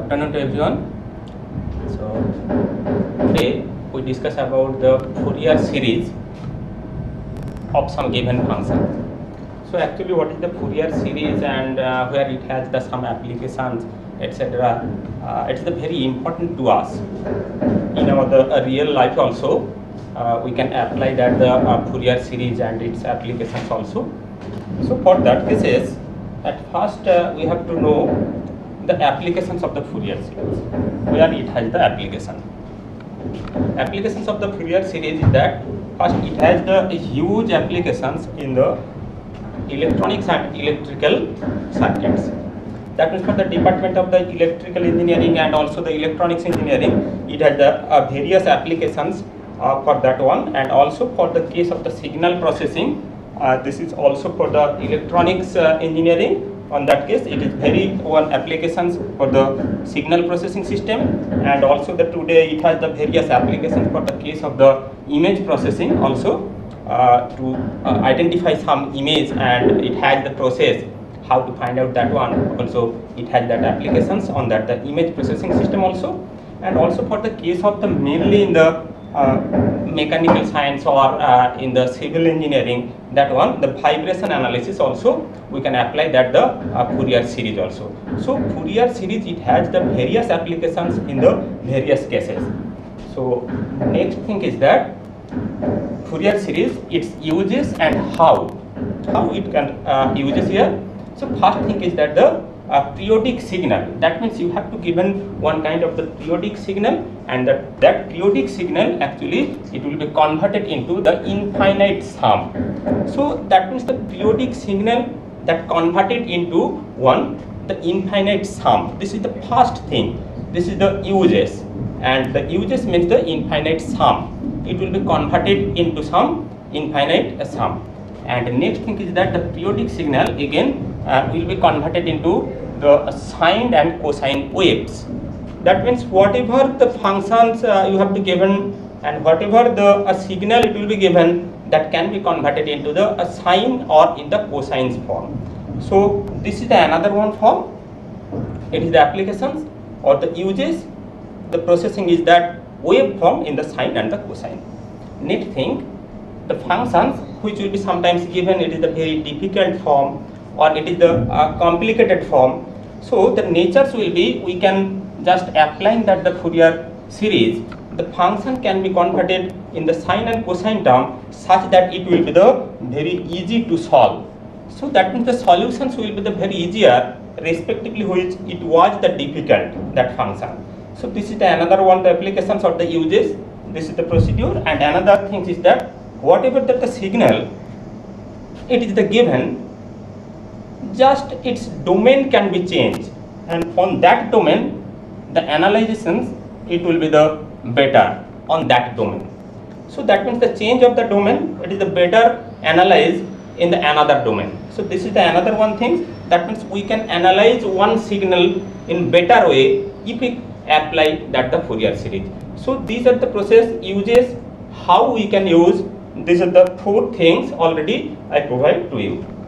afternoon to everyone. So today we discuss about the Fourier series of some given function. So actually what is the Fourier series and uh, where it has the some applications etc. Uh, it's the very important to us in our the uh, real life also. Uh, we can apply that the uh, Fourier series and its applications also. So for that cases, at first uh, we have to know the applications of the Fourier series, where it has the application. Applications of the Fourier series is that first it has the huge applications in the electronics and electrical circuits. That means for the department of the electrical engineering and also the electronics engineering, it has the uh, various applications uh, for that one and also for the case of the signal processing, uh, this is also for the electronics uh, engineering. On that case, it is very one applications for the signal processing system and also the today it has the various applications for the case of the image processing also uh, to uh, identify some image and it has the process how to find out that one. Also it has that applications on that the image processing system also. And also for the case of the mainly in the mechanical science or uh, in the civil engineering that one the vibration analysis also we can apply that the uh, Fourier series also. So Fourier series it has the various applications in the various cases. So next thing is that Fourier series its uses and how? How it can uh, uses here? So first thing is that the uh, periodic signal. That means you have to given one kind of the periodic signal and that that periodic signal actually it will be converted into the infinite sum. So that means the periodic signal that converted into one the infinite sum. This is the first thing. This is the uses. And the uses means the infinite sum. It will be converted into some infinite sum. And next thing is that the periodic signal again uh, will be converted into the sine and cosine waves that means whatever the functions uh, you have to given and whatever the uh, signal it will be given that can be converted into the uh, sine or in the cosine form. So this is the another one form. It is the applications or the uses. The processing is that wave form in the sine and the cosine next thing the functions which will be sometimes given it is the very difficult form or it is the uh, complicated form so the natures will be we can just applying that the Fourier series. The function can be converted in the sine and cosine term such that it will be the very easy to solve. So that means the solutions will be the very easier respectively which it was the difficult that function. So this is the another one the applications or the uses. This is the procedure. And another thing is that whatever that the signal it is the given just its domain can be changed. And on that domain the analyzations it will be the better on that domain. So that means the change of the domain it is the better analyze in the another domain. So this is the another one thing that means we can analyze one signal in better way if we apply that the Fourier series. So these are the process uses how we can use. These are the four things already I provide to you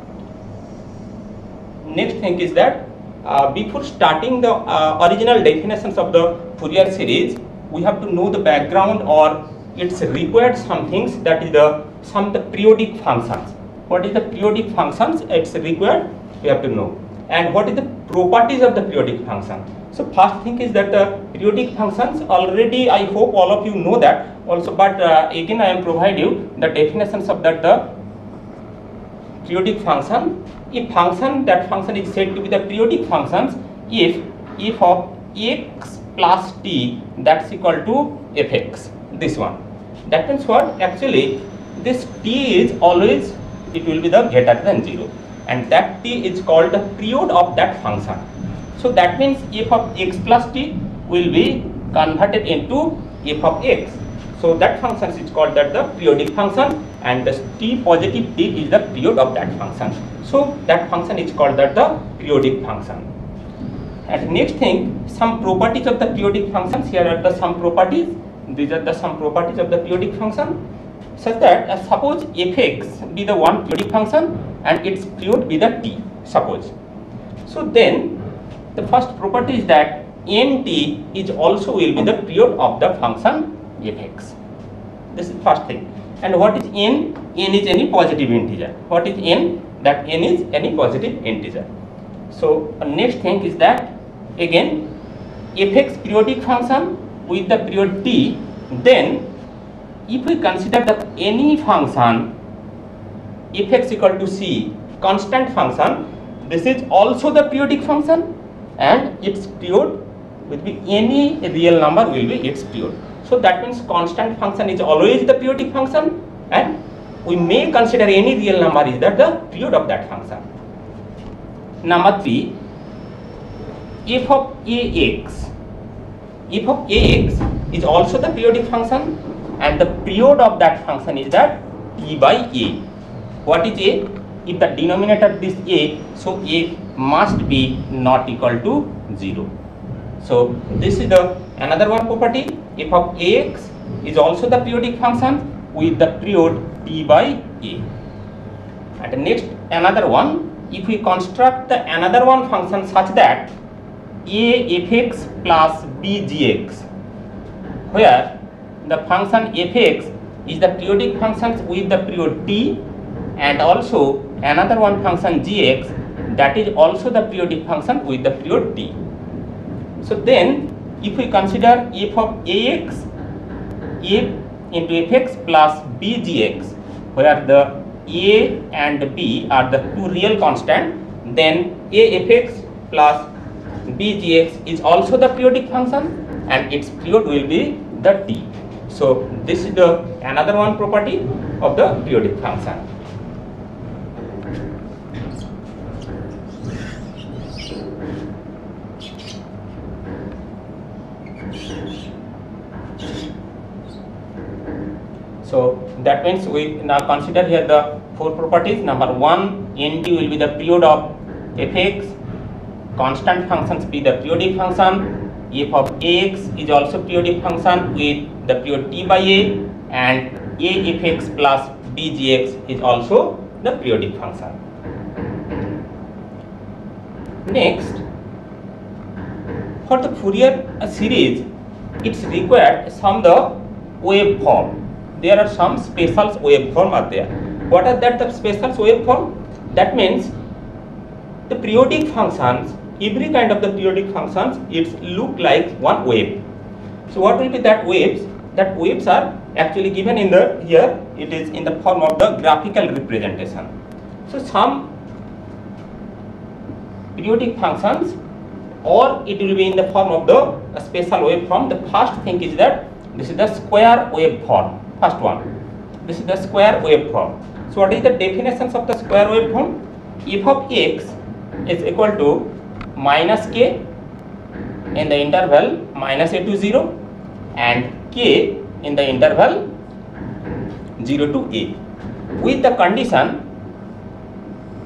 next thing is that uh, before starting the uh, original definitions of the Fourier series, we have to know the background or it's required some things that is the some the periodic functions. What is the periodic functions? It's required. We have to know. And what is the properties of the periodic function? So first thing is that the periodic functions already I hope all of you know that also but uh, again I am provide you the definitions of that the periodic function if function that function is said to be the periodic functions if f of x plus t that's equal to fx this one. That means what? Actually this t is always it will be the greater than 0 and that t is called the period of that function. So that means f of x plus t will be converted into f of x. So that function is called that the periodic function and the t positive t is the period of that function. So that function is called that the periodic function. And next thing, some properties of the periodic functions. Here are the some properties. These are the some properties of the periodic function. Such that uh, suppose fx be the one periodic function and its period be the t. Suppose. So then the first property is that nt is also will be the period of the function fx. This is first thing. And what is n? n is any positive integer. What is n? That n is any positive integer. So uh, next thing is that again fx periodic function with the period t then if we consider that any function fx equal to c constant function this is also the periodic function and its period will be any real number will be its period so that means constant function is always the periodic function and we may consider any real number is that the period of that function. Number 3 f of ax f of ax is also the periodic function and the period of that function is that t by a. What is a? If the denominator is a so a must be not equal to 0 so this is the another one property. F of ax is also the periodic function with the period t by a. And next another one. If we construct the another one function such that a fx plus b gx where the function fx is the periodic function with the period t and also another one function gx that is also the periodic function with the period t. So then if we consider f of ax f into fx plus b gx where the a and b are the two real constant then a fx plus b gx is also the periodic function and its period will be the t. So this is the another one property of the periodic function. So we now consider here the four properties. Number one, nt will be the period of fx, constant functions be the periodic function, f of ax is also periodic function with the period t by a and a fx plus b gx is also the periodic function. Next, for the Fourier series, it's required some the waveform there are some special waveform are there. What are that the special waveform? That means the periodic functions, every kind of the periodic functions, it look like one wave. So what will be that waves? That waves are actually given in the here. It is in the form of the graphical representation. So some periodic functions or it will be in the form of the special waveform. The first thing is that this is the square waveform first one. This is the square waveform so what is the definitions of the square waveform f of x is equal to minus k in the interval minus a to 0 and k in the interval 0 to a. With the condition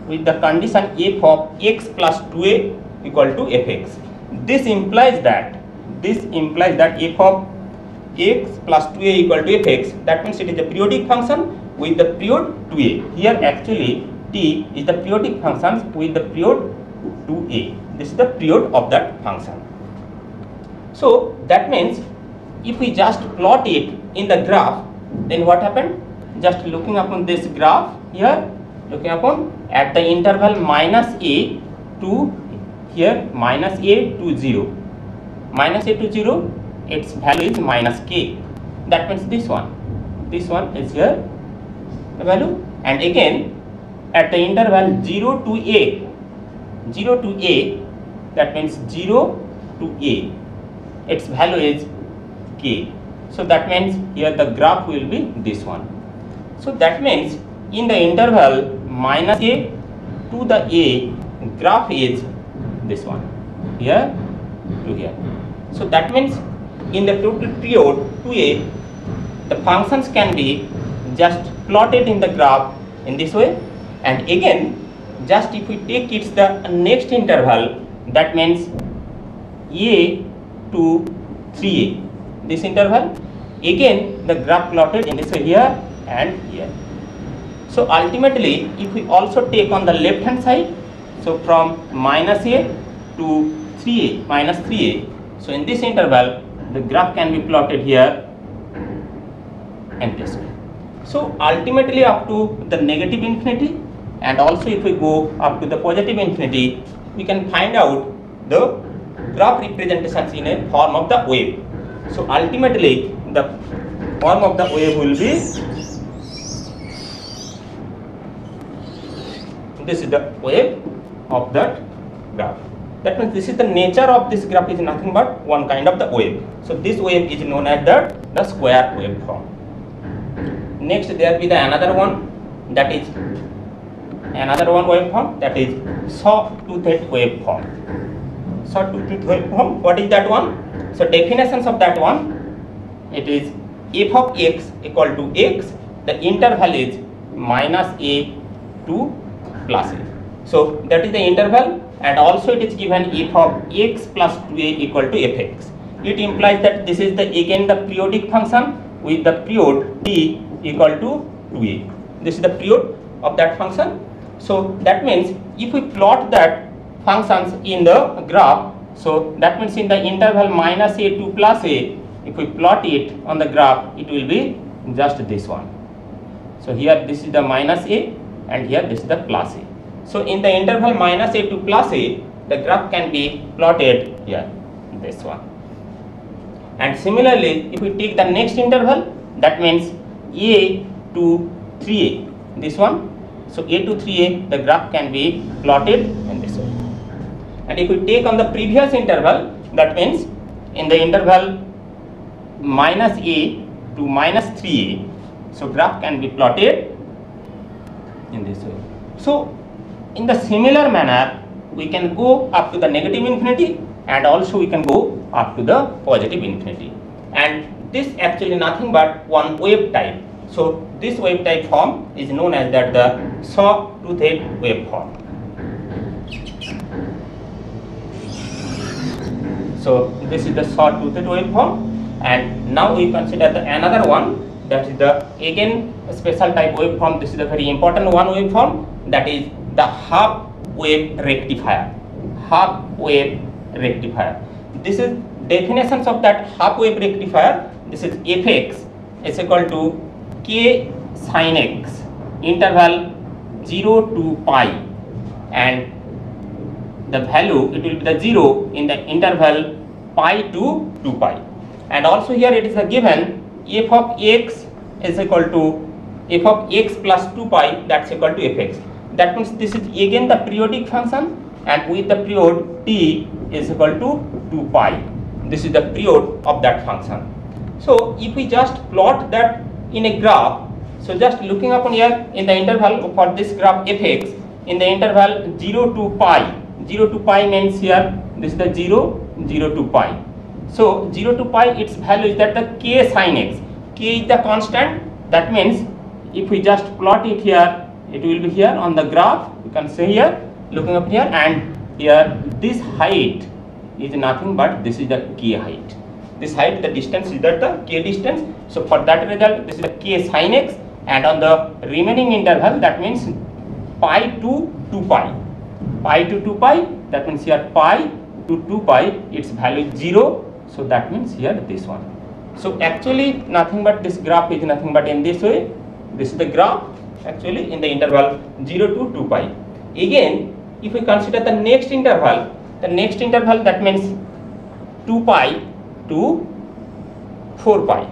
with the condition f of x plus 2a equal to fx this implies that this implies that f of x plus 2a equal to fx. That means it is a periodic function with the period 2a here actually t is the periodic function with the period 2a this is the period of that function. So that means if we just plot it in the graph then what happened? Just looking upon this graph here looking upon at the interval minus a to here minus a to 0 minus a to 0 its value is minus k. That means this one. This one is here the value. And again at the interval 0 to a 0 to a that means 0 to a its value is k. So that means here the graph will be this one. So that means in the interval minus a to the a graph is this one. Here to here. So that means in the total period 2a the functions can be just plotted in the graph in this way. And again just if we take it's the next interval that means a to 3a this interval again the graph plotted in this way here and here. So ultimately if we also take on the left hand side so from minus a to 3a minus 3a So in this interval, the graph can be plotted here and this way. So ultimately up to the negative infinity and also if we go up to the positive infinity, we can find out the graph representations in a form of the wave. So ultimately the form of the wave will be this is the wave of that graph. That means this is the nature of this graph is nothing but one kind of the wave. So this wave is known as the, the square wave form. Next there be the another one that is another one waveform that is sawtooth waveform. Sawtooth waveform. What is that one? So definitions of that one. It is f of x equal to x. The interval is minus a to plus a. So that is the interval and also it is given f of x plus 2a equal to fx. It implies that this is the again the periodic function with the period t equal to 2a. This is the period of that function. So that means if we plot that functions in the graph, so that means in the interval minus a to plus a, if we plot it on the graph, it will be just this one. So here this is the minus a and here this is the plus a. So in the interval minus a to plus a, the graph can be plotted here, this one. And similarly, if we take the next interval, that means a to 3a, this one. So a to 3a, the graph can be plotted in this way. And if we take on the previous interval, that means in the interval minus a to minus 3a, so graph can be plotted in this way. So in the similar manner, we can go up to the negative infinity and also we can go up to the positive infinity. And this actually nothing but one wave type. So this wave type form is known as that the saw-toothed wave form. So this is the saw-toothed wave form and now we consider the another one that is the again special type waveform. This is a very important one waveform that is the half wave rectifier. Half wave rectifier. This is definitions of that half wave rectifier. This is fx is equal to k sin x interval 0 to pi and the value it will be the 0 in the interval pi to 2 pi and also here it is a given f of x is equal to f of x plus 2 pi that's equal to fx that means this is again the periodic function and with the period t is equal to 2 pi. This is the period of that function. So if we just plot that in a graph so just looking upon here in the interval for this graph fx in the interval 0 to pi. 0 to pi means here this is the 0 0 to pi. So 0 to pi its value is that the k sin x. K is the constant. That means if we just plot it here it will be here on the graph. You can see here looking up here and here this height is nothing but this is the k height. This height the distance is that the k distance. So for that result this is the k sin x and on the remaining interval that means pi to 2 pi. Pi to 2 pi that means here pi to 2 pi its value is 0 so that means here this one. So actually nothing but this graph is nothing but in this way. This is the graph actually in the interval 0 to 2 pi again if we consider the next interval the next interval that means 2 pi to 4 pi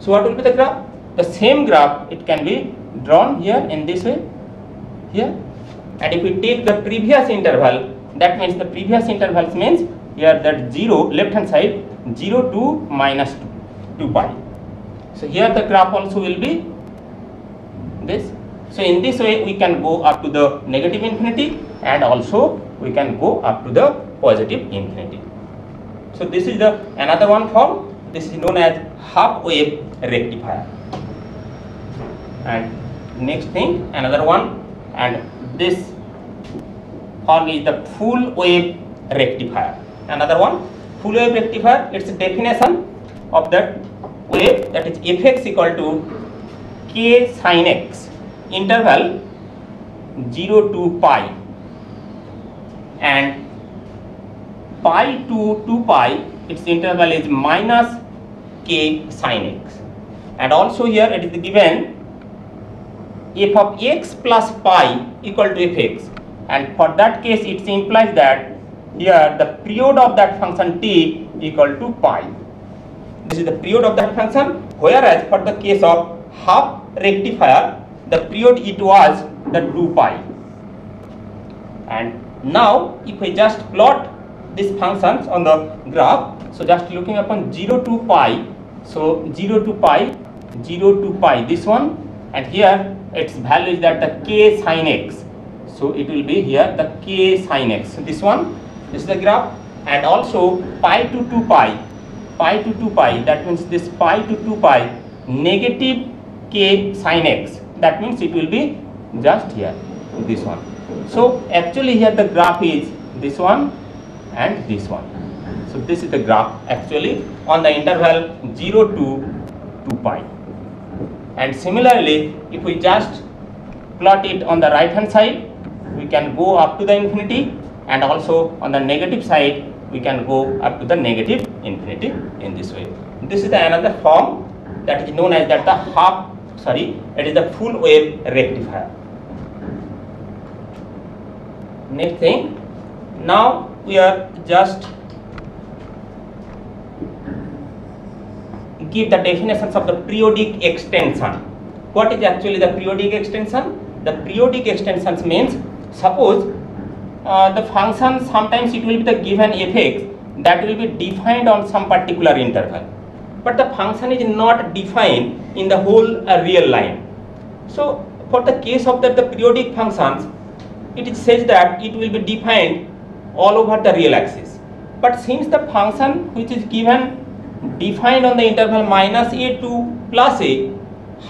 so what will be the graph the same graph it can be drawn here in this way here and if we take the previous interval that means the previous intervals means here that 0 left hand side 0 to minus 2, 2 pi so here the graph also will be this. So in this way we can go up to the negative infinity and also we can go up to the positive infinity. So this is the another one form. This is known as half wave rectifier. And next thing another one. And this form is the full wave rectifier. Another one full wave rectifier its definition of that wave that is fx equal to k sin x interval 0 to pi. And pi to 2 pi its interval is minus k sine x. And also here it is given f of x plus pi equal to fx and for that case it implies that here the period of that function t equal to pi. This is the period of that function. Whereas for the case of half rectifier the period it was the 2 pi. And now if I just plot these functions on the graph so just looking upon 0 to pi so 0 to pi 0 to pi this one and here its value is that the k sine x. So it will be here the k sine x. So this one this is the graph and also pi to 2 pi. Pi to 2 pi that means this pi to 2 pi negative k sine x. That means it will be just here this one. So actually here the graph is this one and this one. So this is the graph actually on the interval 0 to 2 pi. And similarly if we just plot it on the right hand side we can go up to the infinity and also on the negative side we can go up to the negative infinity in this way. This is the another form that is known as that the half sorry it is the full wave rectifier. Next thing now we are just give the definitions of the periodic extension. What is actually the periodic extension? The periodic extensions means suppose uh, the function sometimes it will be the given fx that will be defined on some particular interval but the function is not defined in the whole uh, real line. So for the case of the, the periodic functions it says that it will be defined all over the real axis. But since the function which is given defined on the interval minus a to plus a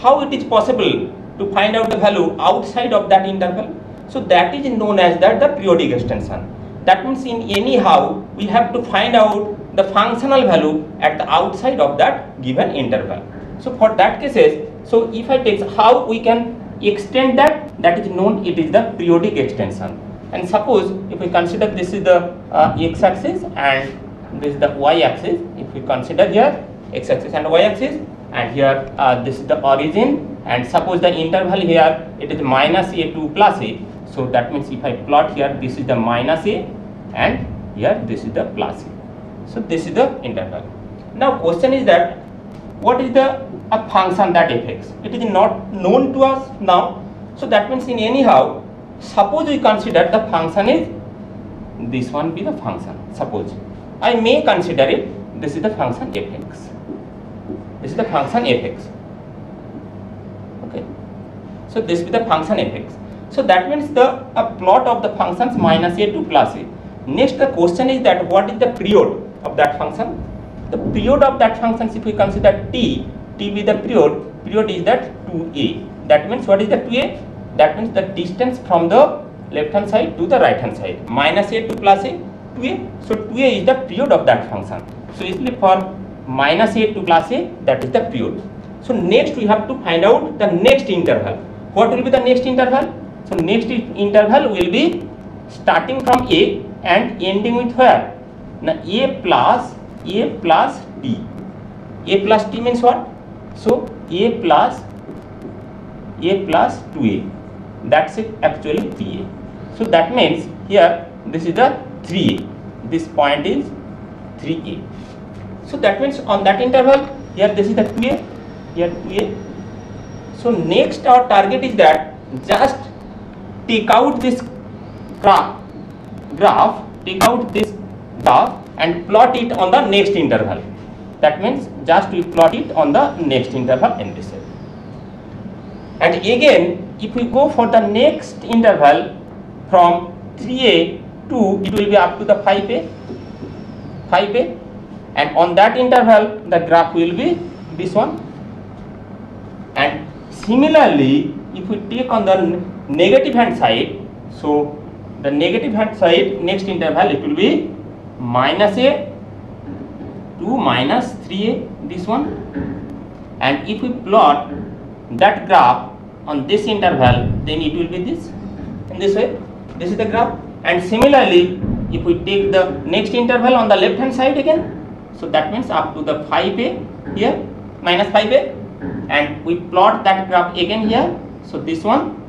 how it is possible to find out the value outside of that interval? So that is known as that the periodic extension. That means in anyhow we have to find out the functional value at the outside of that given interval. So for that cases so if i take how we can extend that? That is known it is the periodic extension. And suppose if we consider this is the uh, x axis and this is the y axis if we consider here x axis and y axis and here uh, this is the origin and suppose the interval here it is minus a to plus a. So that means if I plot here this is the minus a and here this is the plus a so this is the interval now question is that what is the a function that affects? It is not known to us now. So that means in anyhow suppose we consider the function is this one be the function suppose. I may consider it this is the function fx. This is the function fx. Okay? So this is the function fx. So that means the plot of the functions minus a to plus a. Next the question is that what is the period of that function the period of that function if we consider t t be the period period is that 2a that means what is the 2a that means the distance from the left hand side to the right hand side minus a to plus a 2a so 2a is the period of that function so easily for minus a to plus a that is the period so next we have to find out the next interval what will be the next interval so next interval will be starting from a and ending with where now a plus a plus t a plus t means what so a plus a plus 2a that's it actually 3a so that means here this is the 3a this point is 3a so that means on that interval here this is the 2a here 2a so next our target is that just take out this graph graph take out this graph and plot it on the next interval that means just we plot it on the next interval in this way and again if we go for the next interval from 3a to it will be up to the 5a 5a and on that interval the graph will be this one and similarly if we take on the negative hand side so the negative hand side next interval it will be minus a to minus 3a this one and if we plot that graph on this interval then it will be this in this way this is the graph and similarly if we take the next interval on the left hand side again so that means up to the 5a here minus 5a and we plot that graph again here so this one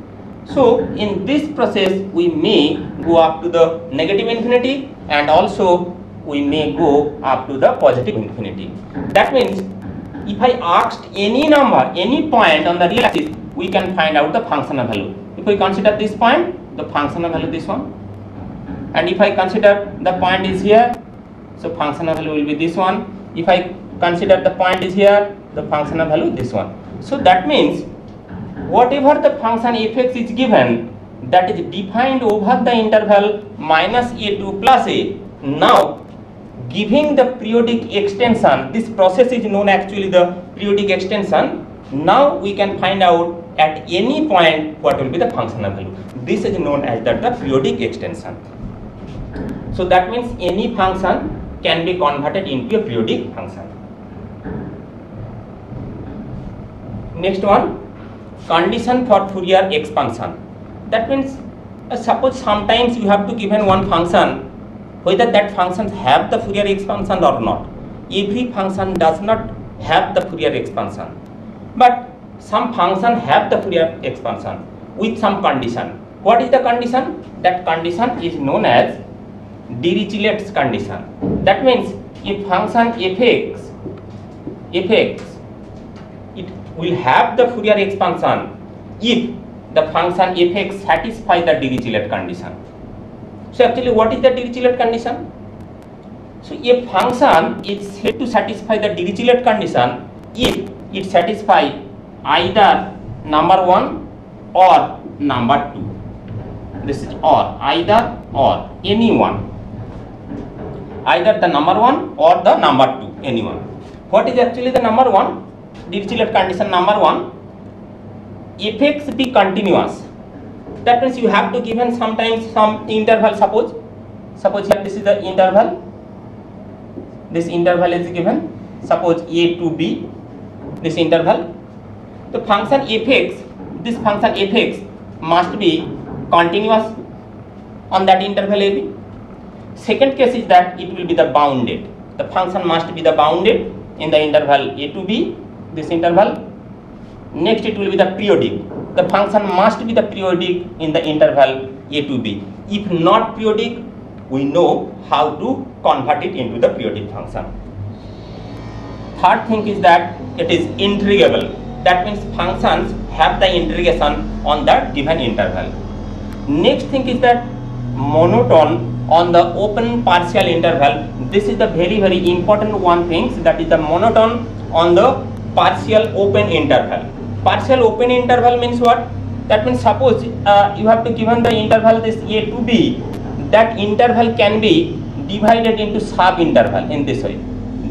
so in this process we may go up to the negative infinity and also we may go up to the positive infinity. That means if I asked any number any point on the real axis we can find out the functional value. If we consider this point the functional value this one. And if I consider the point is here so functional value will be this one. If I consider the point is here the functional value this one. So that means whatever the function fx is given that is defined over the interval minus a2 plus a. Now giving the periodic extension this process is known actually the periodic extension. Now we can find out at any point what will be the functional value. This is known as that the periodic extension. So that means any function can be converted into a periodic function. Next one, condition for Fourier expansion. That means uh, suppose sometimes you have to given one function whether that function have the Fourier expansion or not. Every function does not have the Fourier expansion, but some function have the Fourier expansion with some condition. What is the condition? That condition is known as Dirichlet's condition. That means if function fx, fx, will have the Fourier expansion if the function fx satisfies the Dirichlet condition. So actually what is the Dirichlet condition? So a function is said to satisfy the Dirichlet condition if it satisfies either number 1 or number 2. This is or either or any one either the number 1 or the number 2 anyone what is actually the number 1 Dirichlet condition number 1 fx be continuous that means you have to given sometimes some interval suppose suppose here this is the interval this interval is given suppose a to b this interval the function fx this function fx must be continuous on that interval ab Second case is that it will be the bounded. The function must be the bounded in the interval a to b, this interval. Next it will be the periodic. The function must be the periodic in the interval a to b. If not periodic, we know how to convert it into the periodic function. Third thing is that it is integrable. That means functions have the integration on the given interval. Next thing is that monotone on the open partial interval this is the very very important one things that is the monotone on the partial open interval partial open interval means what that means suppose uh, you have to given the interval this a to b that interval can be divided into sub interval in this way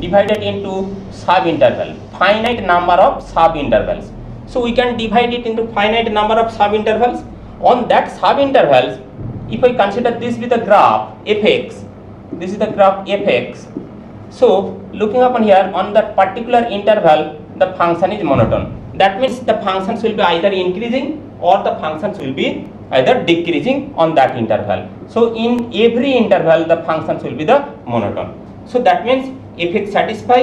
divided into sub interval finite number of sub intervals so we can divide it into finite number of sub intervals on that sub intervals if I consider this with the graph fx, this is the graph fx. So looking upon here on that particular interval, the function is monotone. That means the functions will be either increasing or the functions will be either decreasing on that interval. So in every interval, the functions will be the monotone. So that means if it satisfy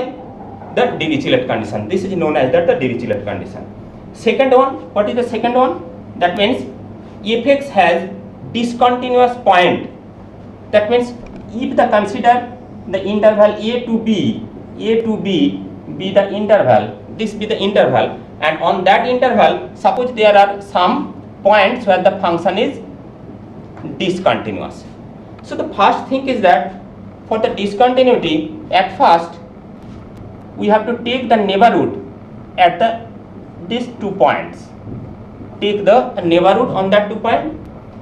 the Dirichlet condition, this is known as that the Dirichlet condition. Second one, what is the second one? That means fx has discontinuous point that means if the consider the interval a to b a to b be the interval this be the interval and on that interval suppose there are some points where the function is discontinuous so the first thing is that for the discontinuity at first we have to take the neighborhood at the these two points take the neighborhood on that two point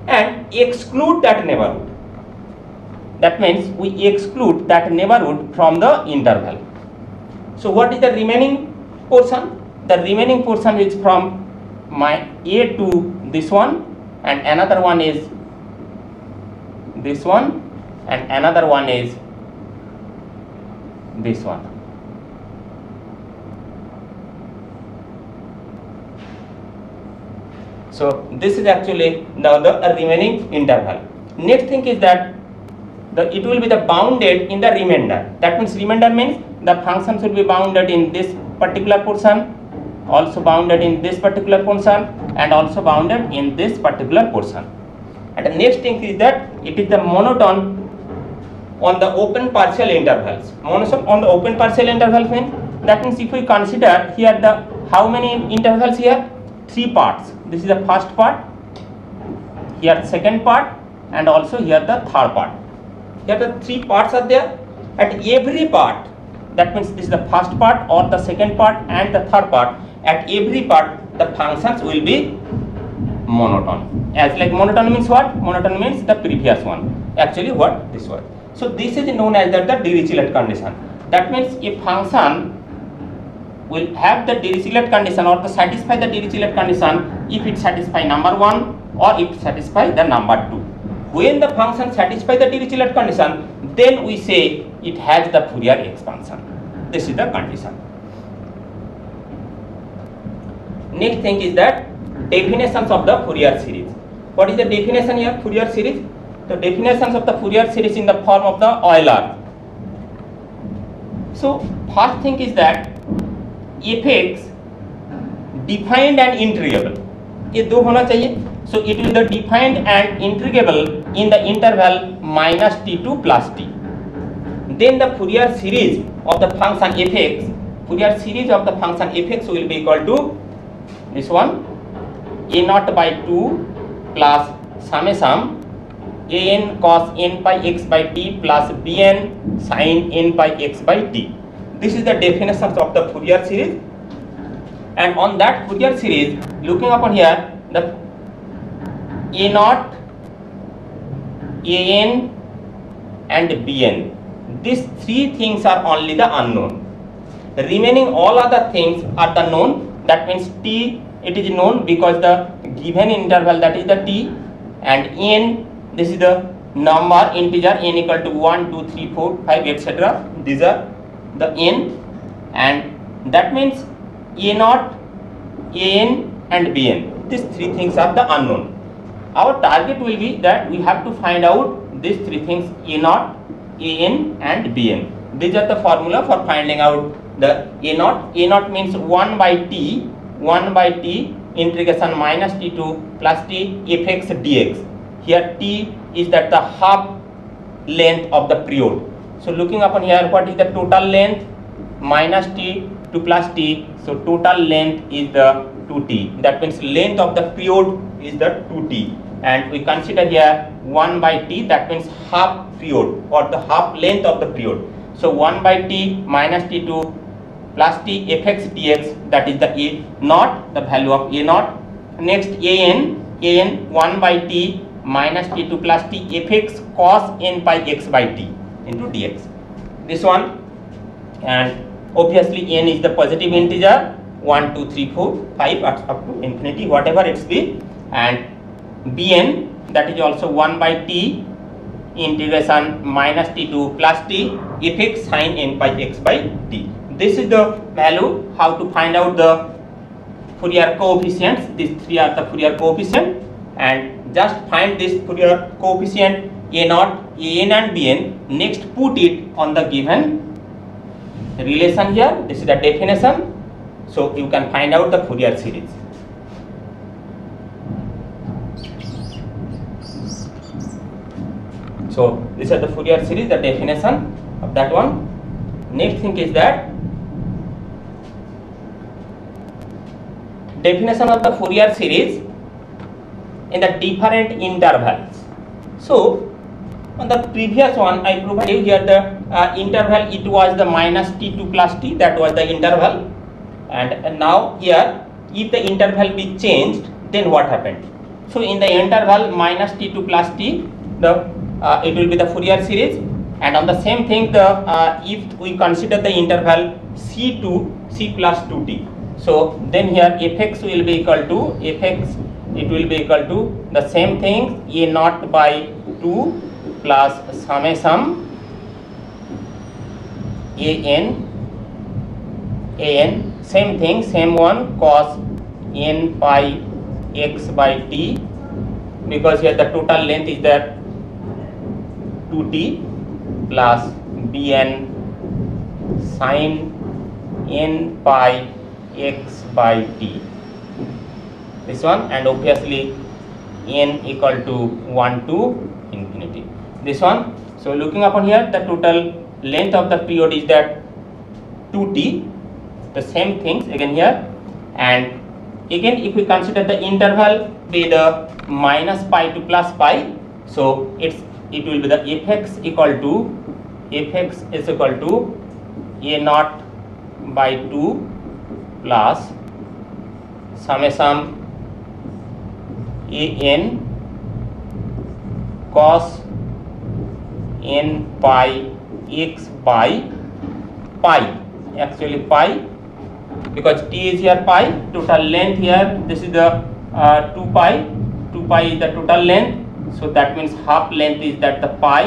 and exclude that neighborhood. That means we exclude that neighborhood from the interval. So what is the remaining portion? The remaining portion is from my A to this one and another one is this one and another one is this one. So this is actually now the remaining interval. Next thing is that the it will be the bounded in the remainder that means remainder means the function should be bounded in this particular portion also bounded in this particular portion and also bounded in this particular portion. And the next thing is that it is the monotone on the open partial intervals. Monotone on the open partial intervals means that means if we consider here the how many intervals here? Three parts. This is the first part here second part and also here the third part. Here the three parts are there at every part that means this is the first part or the second part and the third part. At every part the functions will be monotone. As like monotone means what? Monotone means the previous one. Actually what? This one. So this is known as that the Dirichlet condition. That means a function will have the Dirichlet condition or to satisfy the Dirichlet condition if it satisfy number 1 or if satisfy the number 2 when the function satisfy the Dirichlet condition then we say it has the Fourier expansion this is the condition next thing is that definitions of the Fourier series what is the definition here Fourier series the definitions of the Fourier series in the form of the Euler so first thing is that fx defined and integrable ये दो होना चाहिए so it will be defined and integrable in the interval minus t to plus t then the Fourier series of the function fx Fourier series of the function fx will be equal to this one a naught by 2 plus summation an cos n pi x by t plus bn sin n pi x by t. This is the definition of the Fourier series. And on that Fourier series looking upon here the a naught an and bn these three things are only the unknown. Remaining all other things are the known. That means t it is known because the given interval that is the t and n this is the number integer n equal to 1 2 3 4 5 etc these are the n. And that means a naught an and bn these three things are the unknown. Our target will be that we have to find out these three things a naught an and bn these are the formula for finding out the a naught. A naught means 1 by t 1 by t integration minus t to plus t fx dx. Here t is that the half length of the period. So looking upon here what is the total length? Minus t to plus t. So total length is the 2t that means length of the period is the 2t and we consider here 1 by t that means half period or the half length of the period. So 1 by t minus t2 plus t fx dx that is the a naught the value of a naught. Next an an 1 by t minus t2 plus t fx cos n pi x by t into dx this one and obviously n is the positive integer 1 2 3 4 5 up to infinity whatever it's be. And bn that is also 1 by t integration minus t to plus t fx sin n pi x by t. This is the value. How to find out the Fourier coefficients? These three are the Fourier coefficient. And just find this Fourier coefficient a naught an and bn next put it on the given relation here. This is the definition. So you can find out the Fourier series so these are the Fourier series the definition of that one. Next thing is that definition of the Fourier series in the different intervals. So on the previous one I provided here the uh, interval. It was the minus t to plus t. That was the interval. And, and now here if the interval be changed then what happened? So in the interval minus t to plus t the it will be the Fourier series. And on the same thing the uh, if we consider the interval c to c plus 2t so then here fx will be equal to fx it will be equal to the same thing a naught by 2 plus summation a n a n same thing same one cos n pi x by t. Because here the total length is there 2t plus bn sine n pi x by t. This one and obviously n equal to 1 to infinity. This one so looking upon here the total length of the period is that 2t the same things again here. And again if we consider the interval be the minus pi to plus pi so it's it will be the fx equal to fx is equal to a naught by 2 plus summation a n cos n pi x by pi. Actually pi because t is here pi total length here this is the uh, 2 pi 2 pi is the total length so that means half length is that the pi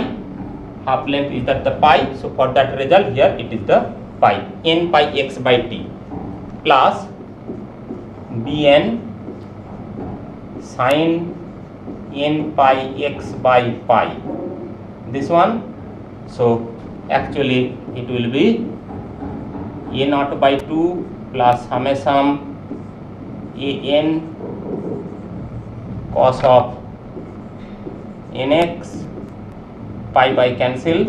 half length is that the pi. So for that result here it is the pi. N pi x by t plus bn sine n pi x by pi. This one so actually it will be a naught by 2 plus summation a n cos of nx pi by cancel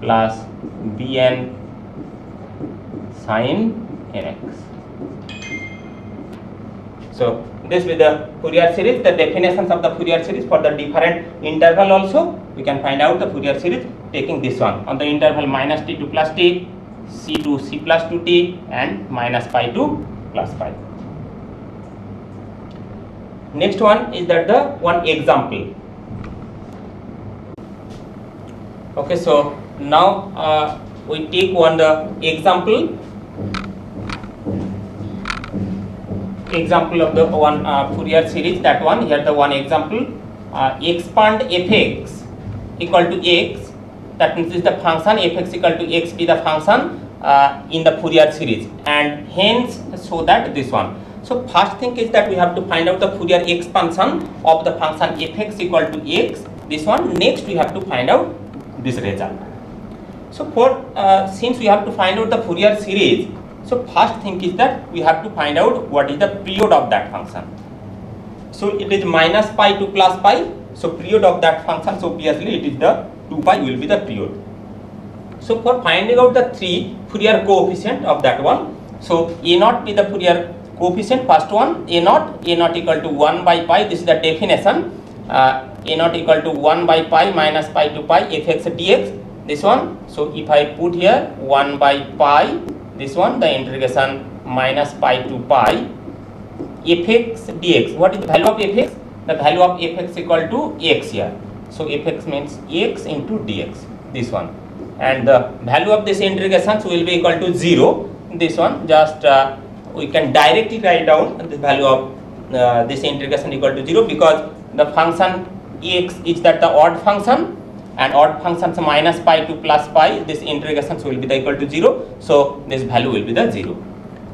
plus bn sin nx so this with the Fourier series the definitions of the Fourier series for the different interval also we can find out the Fourier series taking this one. On the interval minus t to plus t c to c plus 2t and minus pi to plus pi. Next one is that the one example okay so now uh, we take one the example. Example of the one uh, Fourier series that one here the one example. Uh, expand fx equal to x that means is the function fx equal to x be the function uh, in the Fourier series and hence so that this one. So first thing is that we have to find out the Fourier expansion of the function fx equal to x this one. Next we have to find out this result so for uh, since we have to find out the Fourier series so first thing is that we have to find out what is the period of that function. So it is minus pi to plus pi. So period of that function, so obviously it is the 2 pi will be the period. So for finding out the three Fourier coefficient of that one, so a naught be the Fourier coefficient first one a naught a naught equal to 1 by pi this is the definition uh, a naught equal to 1 by pi minus pi to pi fx dx this one. So if I put here 1 by pi this one the integration minus pi to pi fx dx. What is the value of fx the value of fx equal to x here. So fx means x into dx this one. And the value of this integrations will be equal to 0 this one just uh, we can directly write down the value of uh, this integration equal to 0 because the function x is that the odd function and odd functions minus pi to plus pi. This integrations will be the equal to 0 so this value will be the 0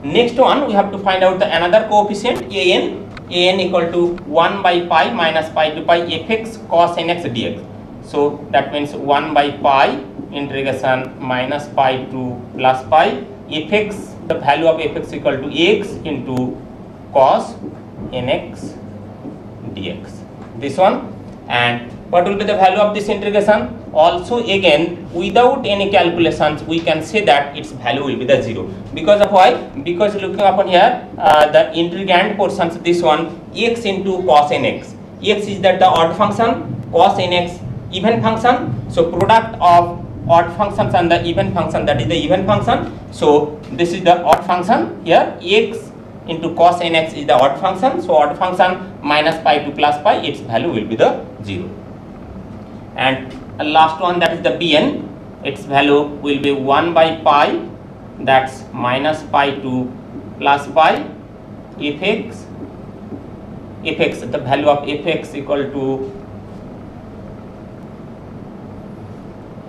next one we have to find out the another coefficient an. An equal to 1 by pi minus pi to pi fx cos nx dx so that means 1 by pi integration minus pi to plus pi fx the value of fx equal to x into cos nx dx this one and what will be the value of this integration? Also again without any calculations we can say that its value will be the zero. Because of why? Because looking upon here uh, the integrand portions this one x into cos nx. X is that the odd function cos nx even function. So product of odd functions and the even function that is the even function. So this is the odd function here x into cos nx is the odd function. So odd function minus pi to plus pi its value will be the zero. And last one that is the bn its value will be 1 by pi that's minus pi to plus pi fx. fx the value of fx equal to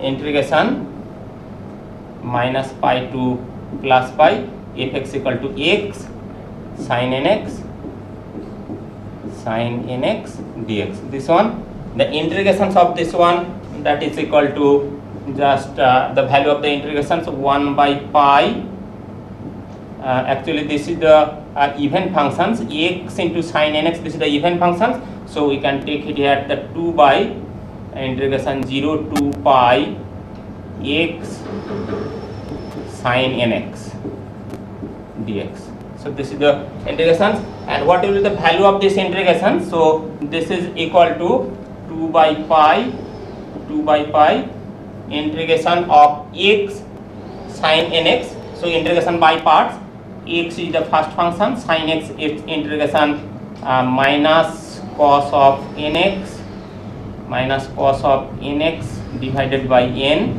integration minus pi to plus pi fx equal to x sin nx sin nx dx. This one the integrations of this one that is equal to just uh, the value of the integrations 1 by pi. Uh, actually this is the uh, even functions. X into sin nx this is the even functions. So we can take it here the 2 by integration 0 to pi x sin nx dx so this is the integration and what will be the value of this integration? So this is equal to 2 by pi 2 by pi integration of x sine nx. So integration by parts x is the first function sine x is integration uh, minus cos of nx minus cos of nx divided by n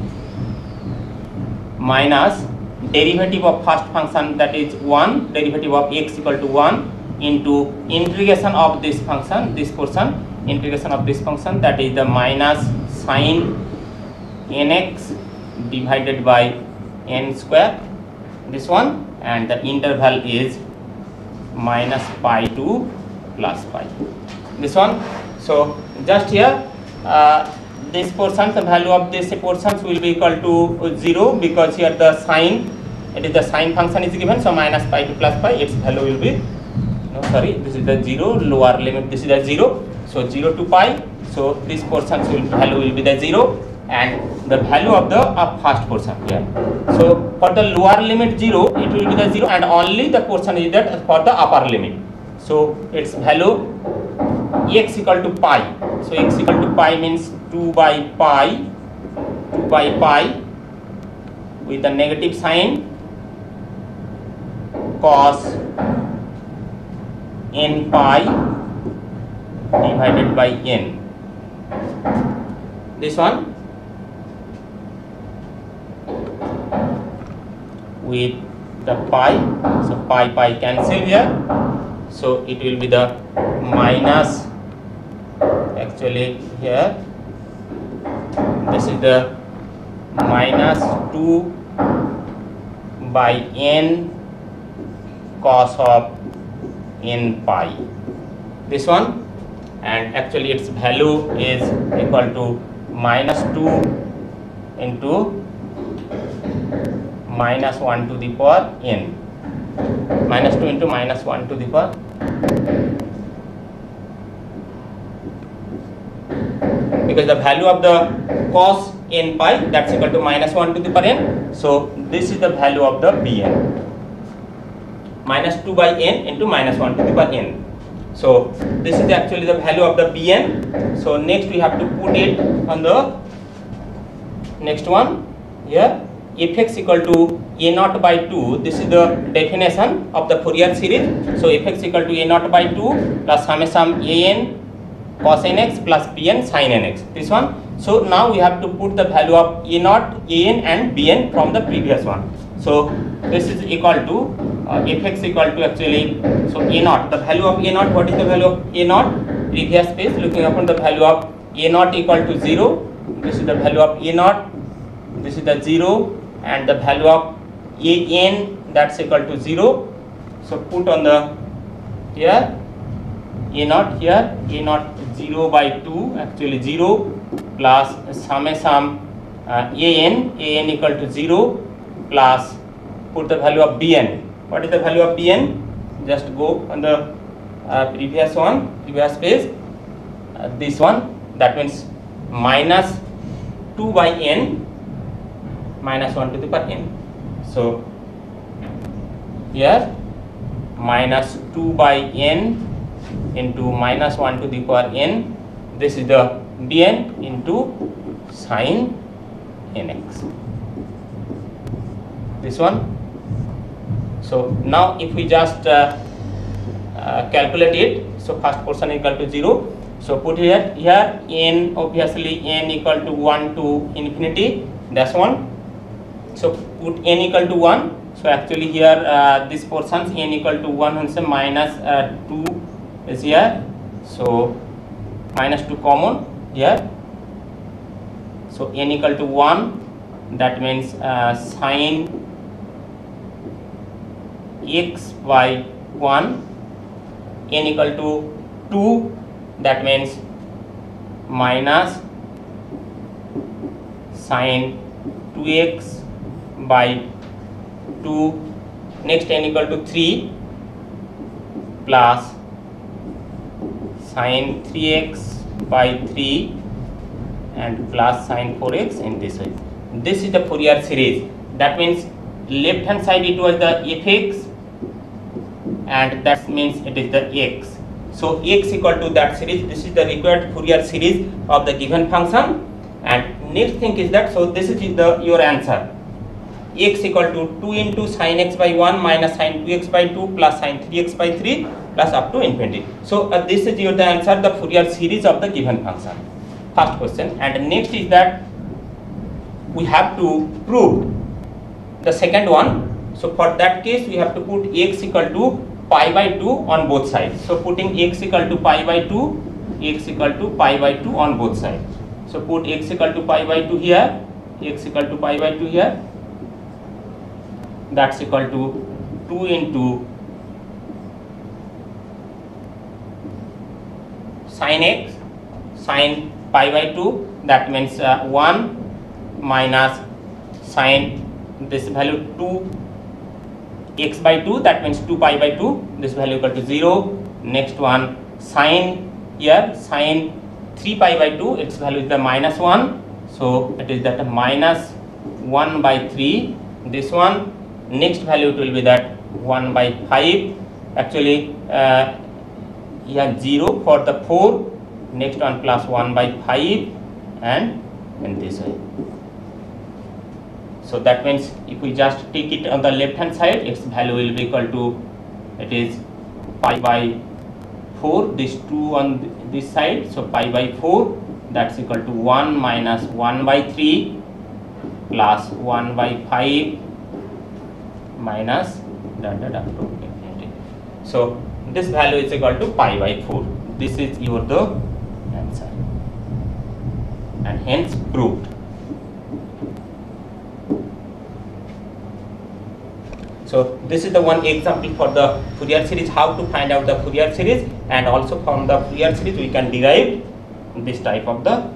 minus derivative of first function that is 1 derivative of x equal to 1 into integration of this function this portion integration of this function that is the minus sine nx divided by n square this one and the interval is minus pi to plus pi this one so just here uh, this portion the value of this portions will be equal to 0 because here the sine it is the sine function is given so minus pi to plus pi its value will be no sorry this is the 0 lower limit this is the 0 so 0 to pi so this portion will value will be the 0 and the value of the uh, first portion here so for the lower limit 0 it will be the 0 and only the portion is that for the upper limit so its value x equal to pi. So x equal to pi means 2 by pi 2 by pi with the negative sign cos n pi divided by n. This one with the pi. So pi pi cancel here. So it will be the minus actually here this is the minus 2 by n cos of n pi. This one and actually its value is equal to minus 2 into minus 1 to the power n. Minus 2 into minus 1 to the power because the value of the cos n pi that's equal to minus 1 to the power n. So this is the value of the bn. Minus 2 by n into minus 1 to the power n. So this is actually the value of the bn. So next we have to put it on the next one. Here fx equal to a naught by 2 this is the definition of the Fourier series. So fx equal to a naught by 2 plus summation an cos nx plus bn sin nx this one. So now we have to put the value of a naught an and bn from the previous one. So this is equal to uh, fx equal to actually so a naught. The value of a naught what is the value of a naught? Previous page looking upon the value of a naught equal to 0 this is the value of a naught. This is the 0 and the value of a n that's equal to 0 so put on the here a naught here a naught zero by two actually zero plus same sum A N A N equal to zero plus put the value of B N what is the value of B N just go on the previous one previous page this one that means minus two by N minus one two the N so yes minus two by N into minus 1 to the power n. This is the bn into sine nx. This one. So now if we just uh, uh, calculate it so first portion equal to 0 so put here here n obviously n equal to 1 to infinity. That's one. So put n equal to 1 so actually here uh, this portions n equal to 1 and say minus uh, 2 is here. So minus 2 common here. So n equal to 1 that means uh, sine x by 1 n equal to 2 that means minus sine 2x by 2 next n equal to 3 plus sine 3x by 3 and plus sine 4x in this way. This is the Fourier series. That means left hand side it was the fx and that means it is the x. So x equal to that series. This is the required Fourier series of the given function. And next thing is that so this is the your answer. X equal to 2 into sine x by 1 minus sine 2x by 2 plus sine 3x by 3 plus up to infinity. So uh, this is your the answer the Fourier series of the given function. First question and next is that we have to prove the second one. So for that case we have to put x equal to pi by 2 on both sides. So putting x equal to pi by 2, x equal to pi by 2 on both sides. So put x equal to pi by 2 here, x equal to pi by 2 here that's equal to 2 into sine x sine pi by 2 that means uh, 1 minus sine this value 2 x by 2 that means 2 pi by 2 this value equal to 0 next one sine here sine 3 pi by 2 its value is the minus 1 so it is that minus 1 by 3 this one. Next value it will be that 1 by 5 actually uh, yeah 0 for the 4 next one plus 1 by 5 and in this way so that means if we just take it on the left hand side its value will be equal to it is pi by 4 this 2 on this side so pi by 4 that's equal to 1 minus 1 by 3 plus 1 by 5 minus dot dot up to infinity. So this value is equal to pi by 4. This is your the answer and hence proved. So this is the one example for the Fourier series how to find out the Fourier series and also from the Fourier series we can derive this type of the